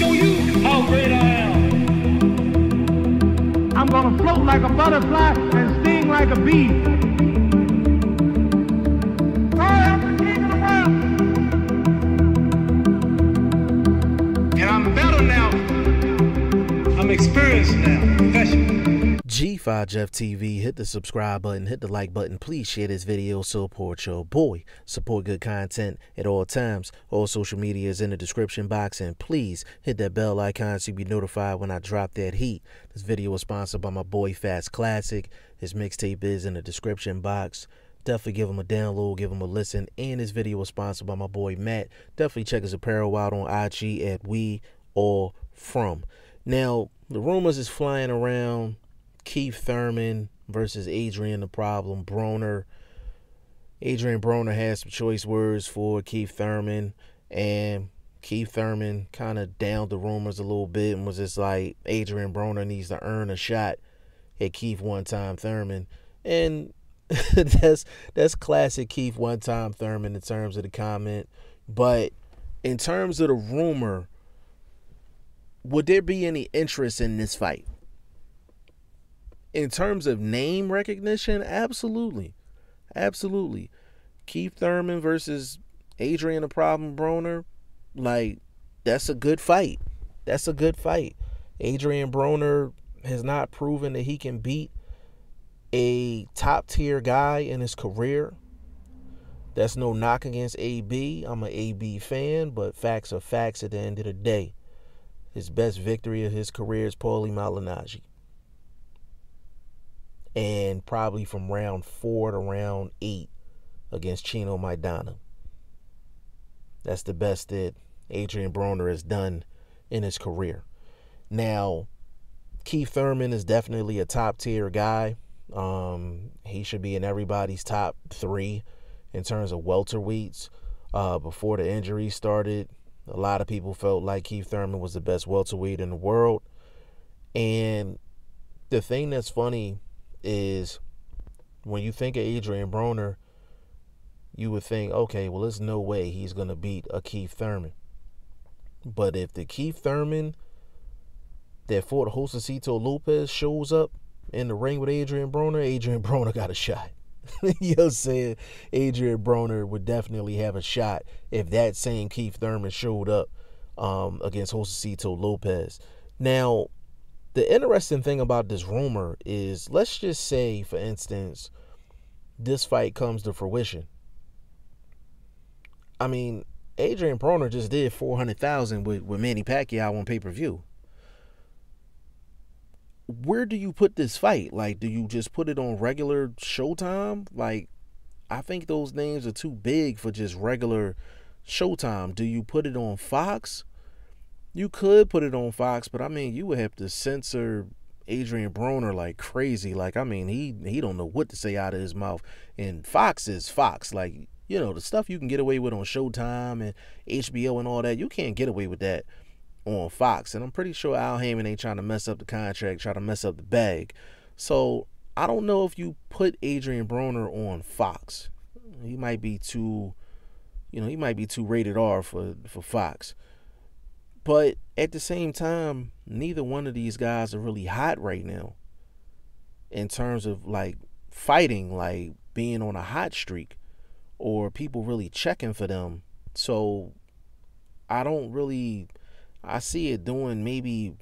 show you how great I am. I'm gonna float like a butterfly and sting like a bee. I am the king of the world. And I'm better now. I'm experienced now. G5 Jeff TV, hit the subscribe button, hit the like button. Please share this video, support your boy. Support good content at all times. All social media is in the description box, and please hit that bell icon so you be notified when I drop that heat. This video is sponsored by my boy Fats Klassik. His mixtape is in the description box. Definitely give him a download, give him a listen. And this video was sponsored by my boy Matt. Definitely check his apparel out on IG at We All From. Now, the rumors is flying around Keith Thurman versus Adrien the Problem Broner. Adrien Broner has some choice words for Keith Thurman, and Keith Thurman kind of downed the rumors a little bit and was just like Adrien Broner needs to earn a shot at Keith one time Thurman, and that's that's classic Keith one time Thurman in terms of the comment, but in terms of the rumor, would there be any interest in this fight? In terms of name recognition, absolutely. Absolutely. Keith Thurman versus Adrien the Problem Broner, like, that's a good fight. That's a good fight. Adrien Broner has not proven that he can beat a top tier guy in his career. That's no knock against AB. I'm an AB fan, but facts are facts at the end of the day. His best victory of his career is Paulie Malignaggi and probably from round four to round eight against Chino Maidana. That's the best that Adrien Broner has done in his career. Now, Keith Thurman is definitely a top tier guy. Um, he should be in everybody's top three in terms of welterweights. Uh, before the injury started, a lot of people felt like Keith Thurman was the best welterweight in the world. And the thing that's funny is when you think of Adrien Broner, you would think, okay, well, there's no way he's going to beat a Keith Thurman. But if the Keith Thurman that fought Josesito Lopez shows up in the ring with Adrien Broner, Adrien Broner got a shot. you know what I'm saying? Adrien Broner would definitely have a shot if that same Keith Thurman showed up um, against Josesito Lopez. Now, the interesting thing about this rumor is let's just say, for instance, this fight comes to fruition. I mean, Adrien Broner just did 400,000 with, with Manny Pacquiao on pay per view. Where do you put this fight? Like, do you just put it on regular Showtime? Like, I think those names are too big for just regular Showtime. Do you put it on Fox? You could put it on Fox, but I mean, you would have to censor Adrien Broner like crazy. Like, I mean, he he don't know what to say out of his mouth. And Fox is Fox. Like, you know, the stuff you can get away with on Showtime and HBO and all that, you can't get away with that on Fox. And I'm pretty sure Al Haymon ain't trying to mess up the contract, try to mess up the bag. So I don't know if you put Adrien Broner on Fox. He might be too, you know, he might be too rated R for for Fox. But at the same time, neither one of these guys are really hot right now in terms of like fighting, like being on a hot streak or people really checking for them. So I don't really I see it doing maybe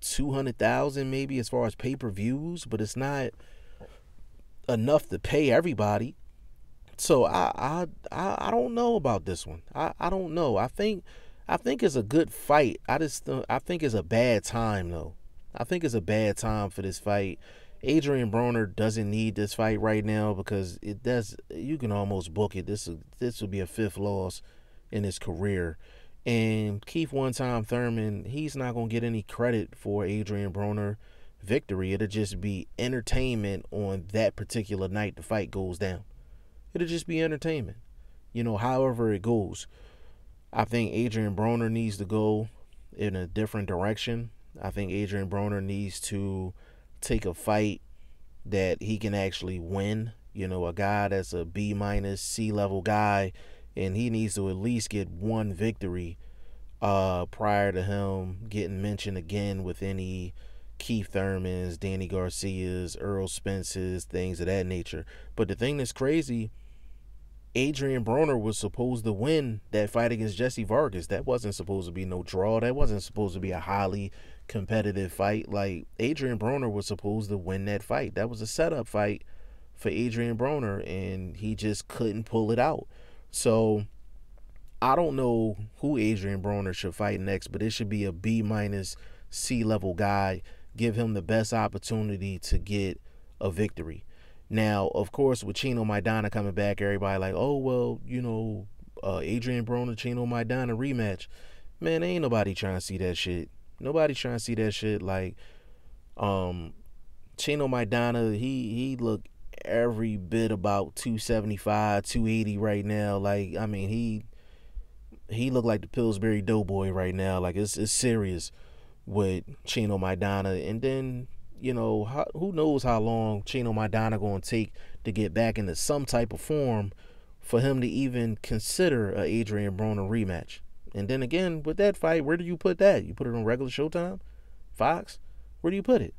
200,000 maybe as far as pay-per-views, but it's not enough to pay everybody. So I I I, don't know about this one. I, I don't know. I think I think it's a good fight. I just I think it's a bad time though. I think it's a bad time for this fight. Adrien Broner doesn't need this fight right now because it does. You can almost book it. This this would be a fifth loss in his career. And Keith one time Thurman, he's not gonna get any credit for Adrien Broner victory. It'll just be entertainment on that particular night the fight goes down. It'll just be entertainment. You know, however it goes. I think Adrien Broner needs to go in a different direction. I think Adrien Broner needs to take a fight that he can actually win. You know, a guy that's a B minus C level guy, and he needs to at least get one victory uh, prior to him getting mentioned again with any Keith Thurman's, Danny Garcia's, Errol Spence's, things of that nature. But the thing that's crazy, Adrien Broner was supposed to win that fight against Jesse Vargas. That wasn't supposed to be no draw. That wasn't supposed to be a highly competitive fight. Like Adrien Broner was supposed to win that fight. That was a setup fight for Adrien Broner, and he just couldn't pull it out. So I don't know who Adrien Broner should fight next, but it should be a B minus C level guy. Give him the best opportunity to get a victory. Now, of course, with Chino Maidana coming back, everybody like, oh well, you know, uh, Adrien Broner, Chino Maidana rematch. Man, ain't nobody trying to see that shit. Nobody trying to see that shit. Like, um, Chino Maidana, he he looked every bit about 275, 280 right now. Like, I mean, he he looked like the Pillsbury Doughboy right now. Like, it's it's serious with Chino Maidana. And then, you know, how, who knows how long Chino Maidana going to take to get back into some type of form for him to even consider a Adrien Broner rematch. And then again, with that fight, where do you put that? You put it on regular Showtime, Fox. Where do you put it?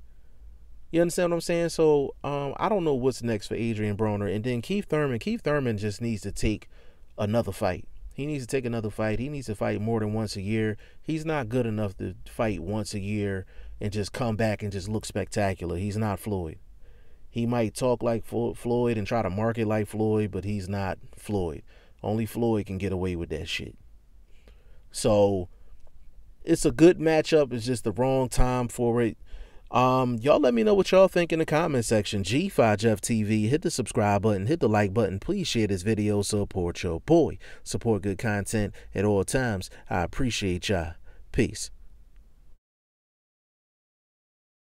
You understand what I'm saying? So um, I don't know what's next for Adrien Broner. And then Keith Thurman. Keith Thurman just needs to take another fight. He needs to take another fight. He needs to fight more than once a year. He's not good enough to fight once a year and just come back and just look spectacular. He's not Floyd. He might talk like Floyd and try to market like Floyd, but he's not Floyd. Only Floyd can get away with that shit. So it's a good matchup. It's just the wrong time for it. Um, y'all let me know what y'all think in the comment section. G5 Jeff TV, hit the subscribe button, hit the like button. Please share this video, support your boy. Support good content at all times. I appreciate y'all. Peace.